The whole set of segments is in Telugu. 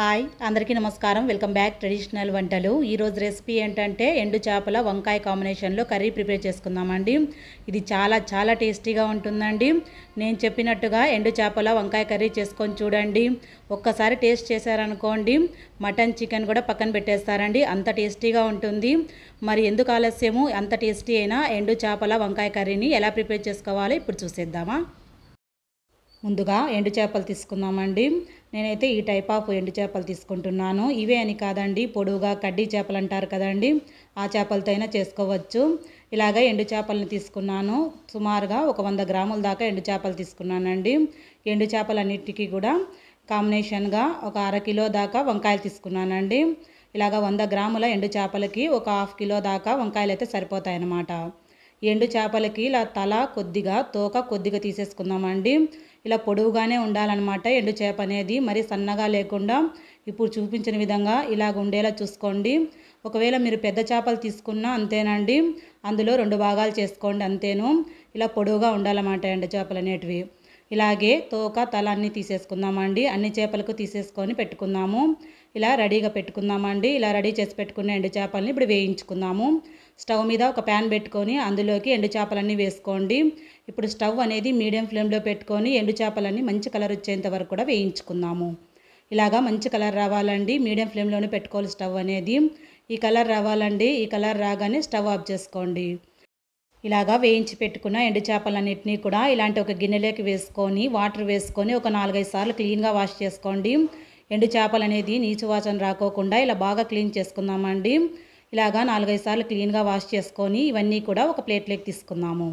హాయ్ అందరికీ నమస్కారం. వెల్కమ్ బ్యాక్ ట్రెడిషనల్ వంటలు. ఈరోజు రెసిపీ ఏంటంటే ఎండు చేపల వంకాయ కాంబినేషన్లో కర్రీ ప్రిపేర్ చేసుకుందామండి. ఇది చాలా చాలా టేస్టీగా ఉంటుందండి. నేను చెప్పినట్టుగా ఎండు చేపల వంకాయ కర్రీ చేసుకొని చూడండి. ఒక్కసారి టేస్ట్ చేశారనుకోండి మటన్ చికెన్ కూడా పక్కన పెట్టేస్తారండి. అంత టేస్టీగా ఉంటుంది. మరి ఎందుకు ఆలస్యము? అంత టేస్టీ అయినా ఎండు చేపల వంకాయ కర్రీని ఎలా ప్రిపేర్ చేసుకోవాలో? ఇప్పుడు చూసేద్దామా? ముందుగా ఎండు చేపలు తీసుకుందామండి. నేనైతే ఈ టైప్ ఆఫ్ ఎండు చేపలు తీసుకుంటున్నాను. ఇవే అని కాదండి పొడువుగా కడ్డీ చేపలు అంటారు కదండి ఆ చేపలతో అయినా చేసుకోవచ్చు. ఇలాగ ఎండు చేపలను తీసుకున్నాను. సుమారుగా ఒక వంద గ్రాముల దాకా ఎండు చేపలు తీసుకున్నానండి. ఎండు చేపలన్నిటికీ కూడా కాంబినేషన్గా ఒక అర కిలో దాకా వంకాయలు తీసుకున్నానండి. ఇలాగ వంద గ్రాముల ఎండు చేపలకి ఒక హాఫ్ కిలో దాకా వంకాయలు అయితే సరిపోతాయి అన్నమాట ఎండు చేపలకి ఇలా తల కొద్దిగా తోక కొద్దిగా తీసేసుకుందామండి. ఇలా పొడవుగానే ఉండాలన్నమాట. ఎండు చేప అనేది మరి సన్నగా లేకుండా ఇప్పుడు చూపించిన విధంగా ఇలాగ ఉండేలా చూసుకోండి. ఒకవేళ మీరు పెద్ద చేపలు తీసుకున్నా అంతేనండి. అందులో రెండు భాగాలు చేసుకోండి అంతేను. ఇలా పొడవుగా ఉండాలన్నమాట ఎండు చేపలు అనేటివి. ఇలాగే తోక తల అన్నీ తీసేసుకుందామండి. అన్ని చేపలకు తీసేసుకొని పెట్టుకుందాము. ఇలా రెడీగా పెట్టుకుందామండి. ఇలా రెడీ చేసి పెట్టుకున్న ఎండు చేపలని ఇప్పుడు వేయించుకుందాము. స్టవ్ మీద ఒక ప్యాన్ పెట్టుకొని అందులోకి ఎండు చేపలన్నీ వేసుకోండి. ఇప్పుడు స్టవ్ అనేది మీడియం ఫ్లేమ్లో పెట్టుకొని ఎండు చేపలన్నీ మంచి కలర్ వచ్చేంత వరకు కూడా వేయించుకుందాము. ఇలాగా మంచి కలర్ రావాలండి. మీడియం ఫ్లేమ్లోనే పెట్టుకోవాలి స్టవ్ అనేది. ఈ కలర్ రావాలండి. ఈ కలర్ రాగానే స్టవ్ ఆఫ్ చేసుకోండి. ఇలాగా వేయించి పెట్టుకున్న ఎండు చేపలన్నింటినీ కూడా ఇలాంటి ఒక గిన్నెలోకి వేసుకొని వాటర్ వేసుకొని ఒక నాలుగైదు సార్లు క్లీన్గా వాష్ చేసుకోండి. ఎండు చేపలు అనేది నీచు వాసన రాకోకుండా ఇలా బాగా క్లీన్ చేసుకుందామండి. ఇలాగా నాలుగైదు సార్లు క్లీన్గా వాష్ చేసుకొని ఇవన్నీ కూడా ఒక ప్లేట్లోకి తీసుకుందాము.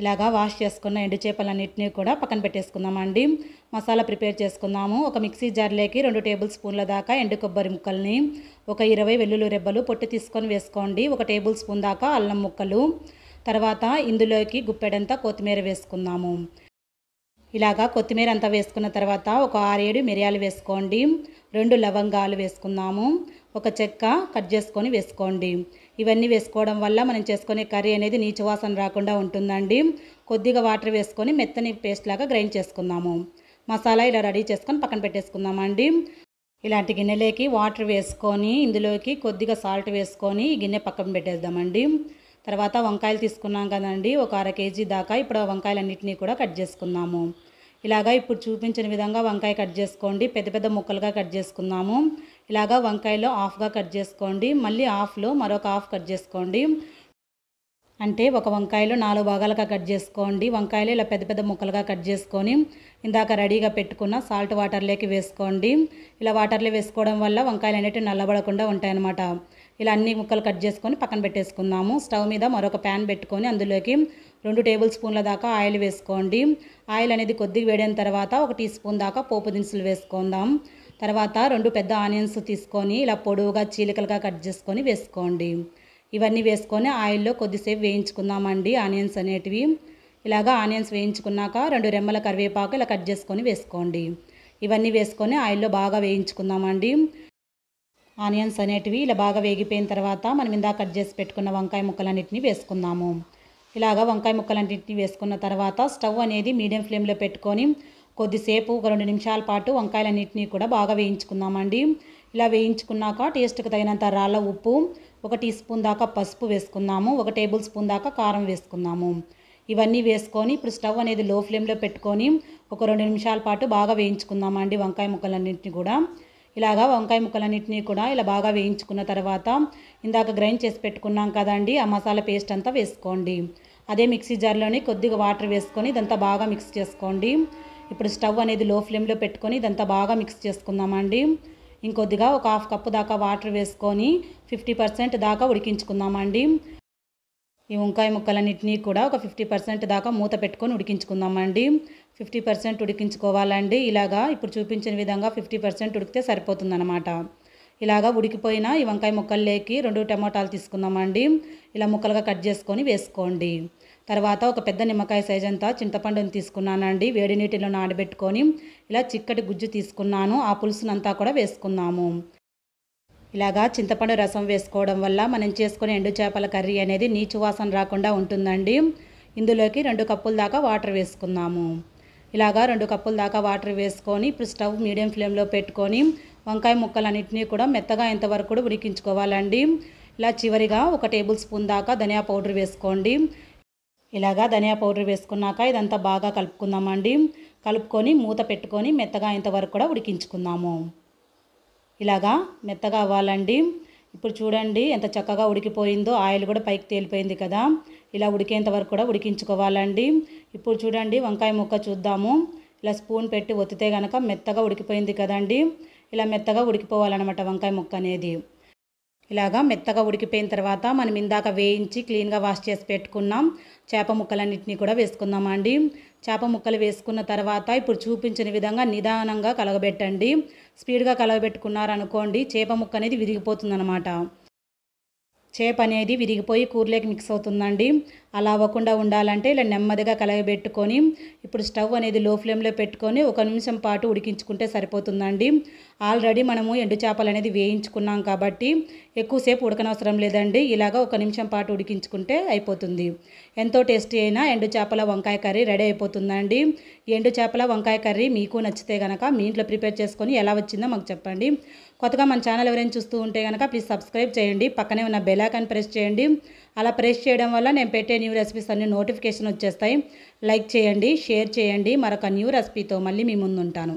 ఇలాగా వాష్ చేసుకున్న ఎండు చేపలన్నింటినీ కూడా పక్కన పెట్టేసుకుందామండి. మసాలా ప్రిపేర్ చేసుకుందాము. ఒక మిక్సీ జార్లోకి రెండు టేబుల్ స్పూన్ల దాకా ఎండు కొబ్బరి ముక్కల్ని ఒక ఇరవై వెల్లుల్లి రెబ్బలు పొట్టు తీసుకొని వేసుకోండి. ఒక టేబుల్ స్పూన్ దాకా అల్లం ముక్కలు. తర్వాత ఇందులోకి గుప్పెడంతా కొత్తిమీర వేసుకుందాము. ఇలాగా కొత్తిమీర అంతా వేసుకున్న తర్వాత ఒక ఆరేడు మిరియాలు వేసుకోండి. రెండు లవంగాలు వేసుకుందాము. ఒక చెక్క కట్ చేసుకొని వేసుకోండి. ఇవన్నీ వేసుకోవడం వల్ల మనం చేసుకునే కర్రీ అనేది నీచు వాసన రాకుండా ఉంటుందండి. కొద్దిగా వాటర్ వేసుకొని మెత్తని పేస్ట్ లాగా గ్రైండ్ చేసుకుందాము. మసాలా ఇలా రెడీ చేసుకొని పక్కన పెట్టేసుకుందామండి. ఇలాంటి గిన్నెలోకి వాటర్ వేసుకొని ఇందులోకి కొద్దిగా సాల్ట్ వేసుకొని ఈ గిన్నె పక్కన పెట్టేద్దామండి. తర్వాత వంకాయలు తీసుకున్నాం కదండి. ఒక అర కేజీ దాకా ఇప్పుడు ఆ వంకాయలన్నింటినీ కూడా కట్ చేసుకుందాము. ఇలాగా ఇప్పుడు చూపించిన విధంగా వంకాయ కట్ చేసుకోండి. పెద్ద పెద్ద ముక్కలుగా కట్ చేసుకుందాము. ఇలాగా వంకాయలో హాఫ్గా కట్ చేసుకోండి మళ్ళీ హాఫ్లో మరొక హాఫ్ కట్ చేసుకోండి. అంటే ఒక వంకాయలో నాలుగు భాగాలుగా కట్ చేసుకోండి. వంకాయలు ఇలా పెద్ద పెద్ద ముక్కలుగా కట్ చేసుకొని ఇందాక రెడీగా పెట్టుకున్న సాల్ట్ వాటర్లోకి వేసుకోండి. ఇలా వాటర్లో వేసుకోవడం వల్ల వంకాయలు అనేవి నల్లబడకుండా ఉంటాయన్నమాట. ఇలా అన్ని ముక్కలు కట్ చేసుకొని పక్కన పెట్టేసుకుందాము. స్టవ్ మీద మరొక ప్యాన్ పెట్టుకొని అందులోకి రెండు టేబుల్ స్పూన్ల దాకా ఆయిల్ వేసుకోండి. ఆయిల్ అనేది కొద్దిగా వేడిన తర్వాత ఒక టీ స్పూన్ దాకా పోపు దినుసులు వేసుకుందాం. తర్వాత రెండు పెద్ద ఆనియన్స్ తీసుకొని ఇలా పొడవుగా చీలికలుగా కట్ చేసుకొని వేసుకోండి. ఇవన్నీ వేసుకొని ఆయిల్లో కొద్దిసేపు వేయించుకుందామండి. ఆనియన్స్ అనేటివి ఇలాగా ఆనియన్స్ వేయించుకున్నాక రెండు రెమ్మల కరివేపాకు ఇలా కట్ చేసుకొని వేసుకోండి. ఇవన్నీ వేసుకొని ఆయిల్లో బాగా వేయించుకుందామండి. ఆనియన్స్ అనేటివి ఇలా బాగా వేగిపోయిన తర్వాత మనం ఇందాక కట్ చేసి పెట్టుకున్న వంకాయ ముక్కలన్నింటినీ వేసుకుందాము. ఇలాగా వంకాయ ముక్కలన్నింటినీ వేసుకున్న తర్వాత స్టవ్ అనేది మీడియం ఫ్లేమ్లో పెట్టుకొని కొద్దిసేపు ఒక రెండు నిమిషాల పాటు వంకాయలన్నింటినీ కూడా బాగా వేయించుకుందామండి. ఇలా వేయించుకున్నాక టేస్ట్కి తగినంత రాళ్ళ ఉప్పు ఒక టీ స్పూన్ దాకా పసుపు వేసుకుందాము ఒక టేబుల్ స్పూన్ దాకా కారం వేసుకుందాము. ఇవన్నీ వేసుకొని ఇప్పుడు స్టవ్ అనేది లో ఫ్లేమ్లో పెట్టుకొని ఒక రెండు నిమిషాల పాటు బాగా వేయించుకుందామండి వంకాయ ముక్కలన్నింటినీ కూడా. ఇలాగా వంకాయ ముక్కలన్నింటినీ కూడా ఇలా బాగా వేయించుకున్న తర్వాత ఇందాక గ్రైండ్ చేసి పెట్టుకున్నాం కదండి ఆ మసాలా పేస్ట్ అంతా వేసుకోండి. అదే మిక్సీ జార్లోని కొద్దిగా వాటర్ వేసుకొని ఇదంతా బాగా మిక్స్ చేసుకోండి. ఇప్పుడు స్టవ్ అనేది లో ఫ్లేమ్లో పెట్టుకొని ఇదంతా బాగా మిక్స్ చేసుకుందామండి. ఇంకొద్దిగా ఒక హాఫ్ కప్పు దాకా వాటర్ వేసుకొని ఫిఫ్టీ పర్సెంట్ దాకా ఉడికించుకుందామండి. ఈ వంకాయ ముక్కలన్నింటినీ కూడా ఒక ఫిఫ్టీ పర్సెంట్ దాకా మూత పెట్టుకొని ఉడికించుకుందామండి. ఫిఫ్టీ పర్సెంట్ ఉడికించుకోవాలండి. ఇలాగా ఇప్పుడు చూపించిన విధంగా ఫిఫ్టీ పర్సెంట్ ఉడికితే సరిపోతుందన్నమాట. ఇలాగా ఉడికిపోయిన ఈ వంకాయ ముక్కల్లోకి రెండు టమాటాలు తీసుకుందామండి. ఇలా ముక్కలుగా కట్ చేసుకొని వేసుకోండి. తర్వాత ఒక పెద్ద నిమ్మకాయ సైజ్ అంతా చింతపండుని తీసుకున్నానండి. వేడి నీటిలో నానబెట్టుకొని ఇలా చిక్కటి గుజ్జు తీసుకున్నాను. ఆ పులుసునంతా కూడా వేసుకున్నాము. ఇలాగా చింతపండు రసం వేసుకోవడం వల్ల మనం చేసుకునే ఎండు చేపల కర్రీ అనేది నీచు వాసన రాకుండా ఉంటుందండి. ఇందులోకి రెండు కప్పుల దాకా వాటర్ వేసుకుందాము ఇలాగా రెండు కప్పుల దాకా వాటర్ వేసుకొని ఇప్పుడు స్టవ్ మీడియం ఫ్లేమ్లో పెట్టుకొని వంకాయ ముక్కలన్నింటినీ కూడా మెత్తగా ఎంతవరకు కూడా ఉడికించుకోవాలండి. ఇలా చివరిగా ఒక టేబుల్ స్పూన్ దాకా ధనియా పౌడర్ వేసుకోండి. ఇలాగా ధనియా పౌడర్ వేసుకున్నాక ఇదంతా బాగా కలుపుకుందామండి. కలుపుకొని మూత పెట్టుకొని మెత్తగా ఇంతవరకు కూడా ఉడికించుకుందాము. ఇలాగా మెత్తగా అవ్వాలండి. ఇప్పుడు చూడండి ఎంత చక్కగా ఉడికిపోయిందో. ఆయిల్ కూడా పైకి తేలిపోయింది కదా. ఇలా ఉడికేంత వరకు కూడా ఉడికించుకోవాలండి. ఇప్పుడు చూడండి వంకాయ ముక్క చూద్దాము. ఇలా స్పూన్ పెట్టి ఒత్తితే కనుక మెత్తగా ఉడికిపోయింది కదండి. ఇలా మెత్తగా ఉడికిపోవాలన్నమాట వంకాయ ముక్క అనేది. ఇలాగా మెత్తగా ఉడికిపోయిన తర్వాత మనం ఇందాక వేయించి క్లీన్గా వాష్ చేసి పెట్టుకున్నాం. చేప ముక్కలన్నింటినీ కూడా వేసుకుందామండి. చేప ముక్కలు వేసుకున్న తర్వాత ఇప్పుడు చూపించిన విధంగా నిదానంగా కలగబెట్టండి. స్పీడ్గా కలగబెట్టుకున్నారనుకోండి చేప ముక్క అనేది విరిగిపోతుందన్నమాట. చేప అనేది విరిగిపోయి కూరలోకి మిక్స్ అవుతుందండి. అలా అవ్వకుండా ఉండాలంటే ఇలా నెమ్మదిగా కలగబెట్టుకొని ఇప్పుడు స్టవ్ అనేది లో ఫ్లేమ్లో పెట్టుకొని ఒక నిమిషం పాటు ఉడికించుకుంటే సరిపోతుందండి. ఆల్రెడీ మనము ఎండు చేపలు అనేది వేయించుకున్నాం కాబట్టి ఎక్కువసేపు ఉడకనవసరం లేదండి. ఇలాగ ఒక నిమిషం పాటు ఉడికించుకుంటే అయిపోతుంది. ఎంతో టేస్టీ అయినా ఎండు చేపల వంకాయ కర్రీ రెడీ అయిపోతుందండి. ఎండు చేపల వంకాయ కర్రీ మీకు నచ్చితే కనుక మీ ఇంట్లో ప్రిపేర్ చేసుకొని ఎలా వచ్చిందో మాకు చెప్పండి. కొత్తగా మన ఛానల్ ఎవరైనా చూస్తూ ఉంటే కనుక ప్లీజ్ సబ్స్క్రైబ్ చేయండి. పక్కనే ఉన్న బెల్ ప్రెస్ చేయండి. అలా ప్రెస్ చేయడం వల్ల నేను పెట్టే న్యూ రెసిపీస్ అన్ని నోటిఫికేషన్ వచ్చేస్తాయి. లైక్ చేయండి షేర్ చేయండి. మరొక న్యూ రెసిపీతో మళ్ళీ మీ ముందుంటాను.